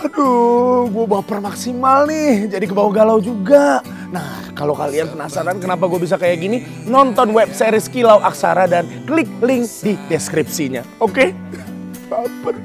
Aduh, gue baper maksimal nih, jadi kebawa galau juga. Nah, kalau kalian penasaran kenapa gue bisa kayak gini, nonton web series Kilau Aksara dan klik link di deskripsinya. Oke? Baper.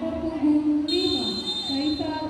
por Kungunima, Kaisa